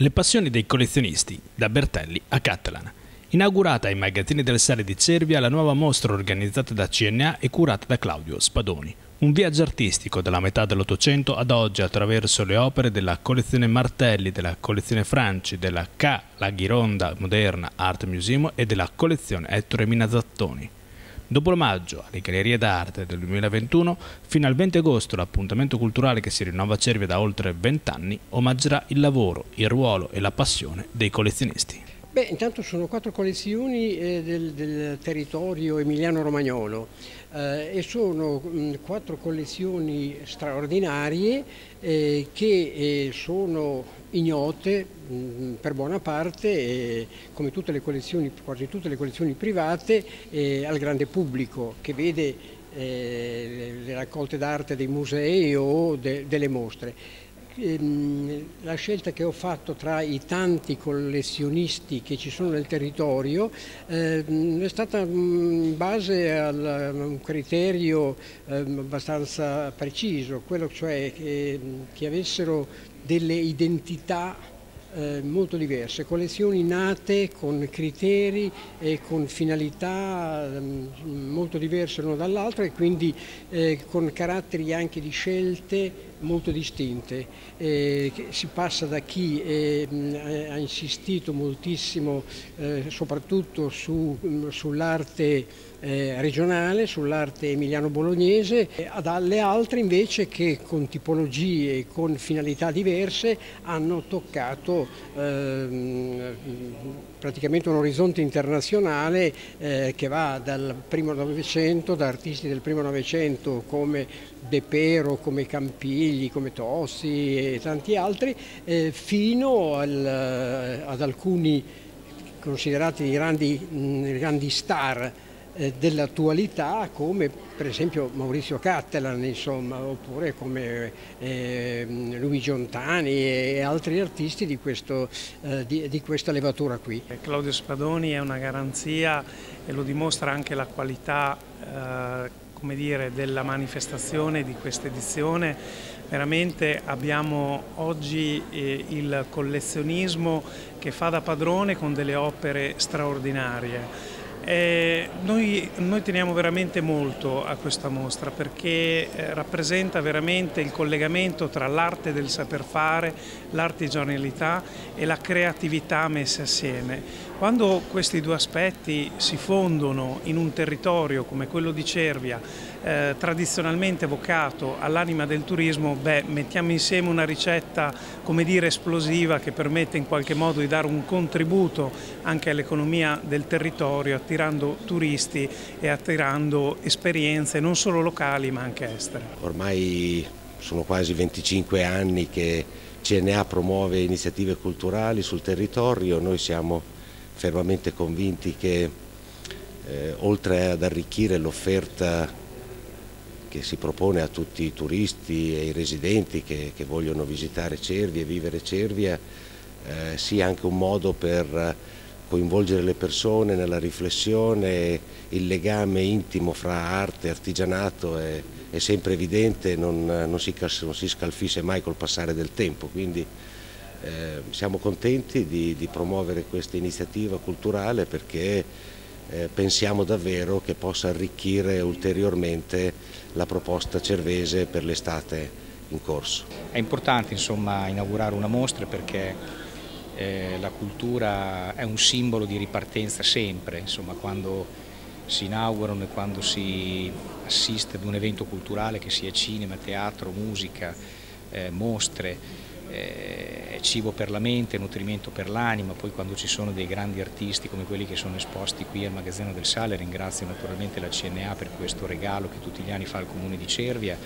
Le passioni dei collezionisti, da Bertelli a Catalan. Inaugurata ai magazzini del Sale di Cervia la nuova mostra organizzata da CNA e curata da Claudio Spadoni. Un viaggio artistico dalla metà dell'Ottocento ad oggi attraverso le opere della collezione Martelli, della collezione Franci, della K, la Ghironda Moderna Art Museum e della collezione Ettore Minazattoni. Dopo l'omaggio alle gallerie d'arte del 2021, fino al 20 agosto l'appuntamento culturale che si rinnova a Cervia da oltre 20 anni omaggerà il lavoro, il ruolo e la passione dei collezionisti. Beh, intanto sono quattro collezioni eh, del, del, territorio emiliano-romagnolo eh, e sono quattro collezioni straordinarie eh, che eh, sono ignote mh, per buona parte, come tutte le collezioni, quasi tutte le collezioni private, eh, al grande pubblico che vede eh, le raccolte d'arte dei musei o de, delle mostre. Ehm, la scelta che ho fatto tra i tanti collezionisti che ci sono nel territorio eh, è stata mm, in base a un criterio eh, abbastanza preciso, quello cioè che, che avessero delle identità eh, molto diverse, collezioni nate con criteri e con finalità molto diverse l'una dall'altra e quindi eh, con caratteri anche di scelte molto distinte. Eh, si passa da chi eh, ha insistito moltissimo eh, soprattutto su, sull'arte eh, regionale, sull'arte emiliano-bolognese, ad alle altre invece che con tipologie e con finalità diverse hanno toccato ehm, praticamente un orizzonte internazionale eh, che va dal primo Novecento, da artisti del primo Novecento come De Pero, come Campigli, come Tossi e tanti altri, eh, fino al, ad alcuni considerati grandi, grandi star eh, dell'attualità come per esempio Maurizio Cattelan insomma, oppure come eh, Luigi Ontani e altri artisti di, questo, eh, di, di, questa levatura qui. Claudio Spadoni è una garanzia e lo dimostra anche la qualità eh, come dire, della manifestazione di questa edizione. Veramente abbiamo oggi eh, il collezionismo che fa da padrone con delle opere straordinarie. Eh, noi, noi, teniamo veramente molto a questa mostra perché eh, rappresenta veramente il collegamento tra l'arte del saper fare, l'artigianalità e la creatività messe assieme. Quando questi due aspetti si fondono in un territorio come quello di Cervia, eh, tradizionalmente vocato all'anima del turismo, beh, mettiamo insieme una ricetta come dire esplosiva che permette in qualche modo di dare un contributo anche all'economia del territorio, attirando turisti e attirando esperienze non solo locali ma anche estere. Ormai sono quasi 25 anni che CNA promuove iniziative culturali sul territorio, noi siamo fermamente convinti che eh, oltre ad arricchire l'offerta che si propone a tutti i turisti e i residenti che, che vogliono visitare Cervia e vivere Cervia eh, sia anche un modo per coinvolgere le persone nella riflessione, il legame intimo fra arte e artigianato è, è sempre evidente, non, non, si, non si scalfisce mai col passare del tempo. Quindi, eh, siamo contenti di, di, promuovere questa iniziativa culturale perché eh, pensiamo davvero che possa arricchire ulteriormente la proposta cervese per l'estate in corso. È importante insomma, inaugurare una mostra perché eh, la cultura è un simbolo di ripartenza sempre, insomma, quando si inaugurano e quando si assiste ad un evento culturale che sia cinema, teatro, musica, eh, mostre, eh, cibo per la mente, nutrimento per l'anima, poi quando ci sono dei grandi artisti come quelli che sono esposti qui al Magazzino del Sale, ringrazio naturalmente la CNA per questo regalo che tutti gli anni fa al Comune di Cervia,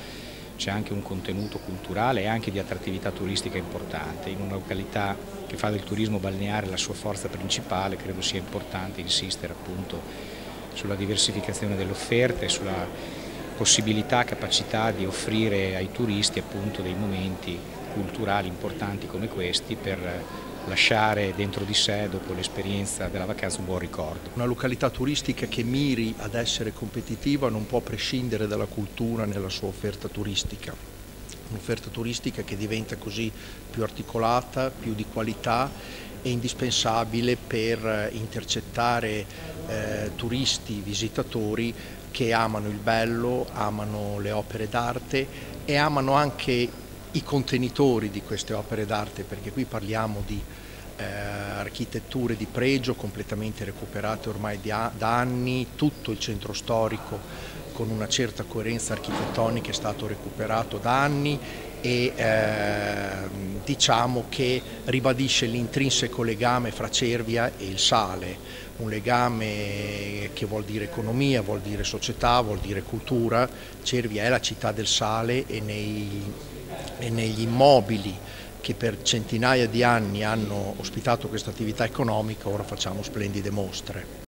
c'è anche un contenuto culturale e anche di attrattività turistica importante. In una località che fa del turismo balneare la sua forza principale credo sia importante insistere appunto sulla diversificazione delle offerte, sulla possibilità, capacità di offrire ai turisti appunto dei momenti culturali importanti come questi per lasciare dentro di sé, dopo l'esperienza della vacanza, un buon ricordo. Una località turistica che miri ad essere competitiva non può prescindere dalla cultura nella sua offerta turistica. un'offerta turistica che diventa così più articolata, più di qualità e indispensabile per intercettare eh, turisti, visitatori che amano il bello, amano le opere d'arte e amano anche i contenitori di queste opere d'arte, perché qui parliamo di eh, architetture di pregio completamente recuperate ormai da anni, tutto il centro storico con una certa coerenza architettonica è stato recuperato da anni e eh, diciamo che ribadisce l'intrinseco legame fra Cervia e il sale, un legame che vuol dire economia, vuol dire società, vuol dire cultura. Cervia è la città del sale e, nei, e negli immobili che per centinaia di anni hanno ospitato questa attività economica ora facciamo splendide mostre.